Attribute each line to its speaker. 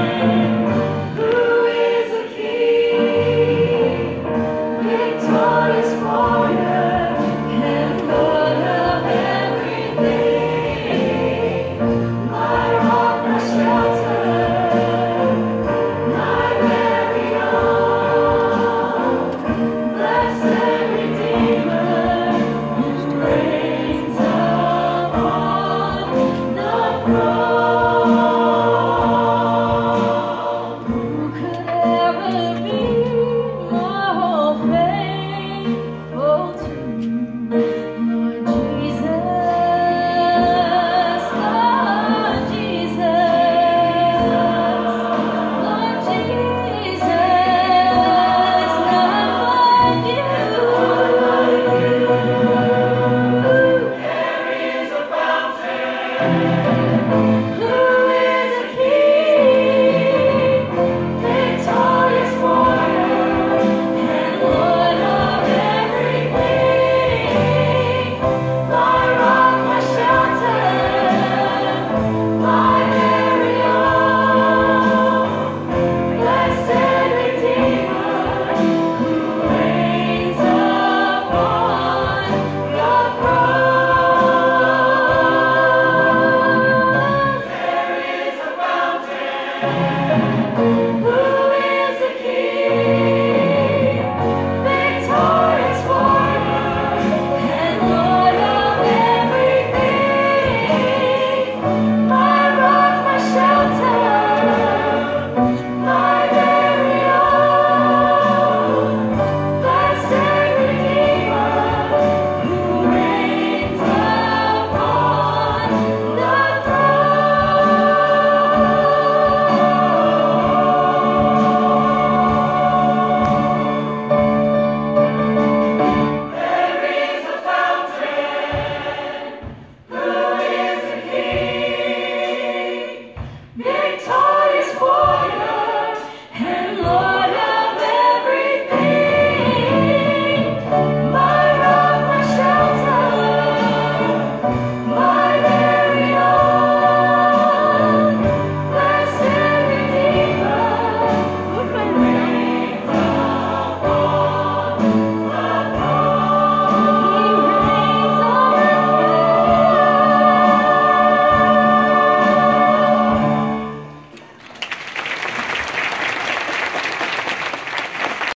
Speaker 1: Amen.